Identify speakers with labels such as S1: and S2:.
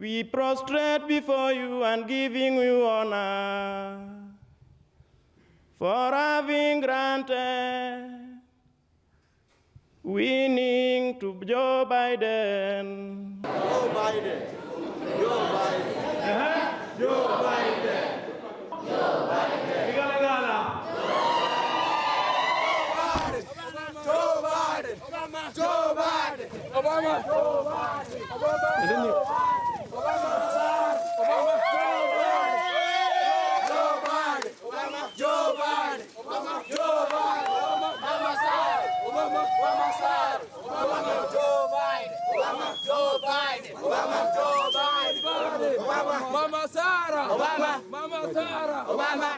S1: We prostrate before you and giving you honor for having granted winning to Joe Biden.
S2: Joe Biden. Joe Biden. Joe Biden. Joe Biden. Igala Joe Biden. Joe Biden. Obama. Joe Biden. Obama. Obama, Joe Biden, Obama, Mama Sarah, Obama, Mama Sarah, Obama.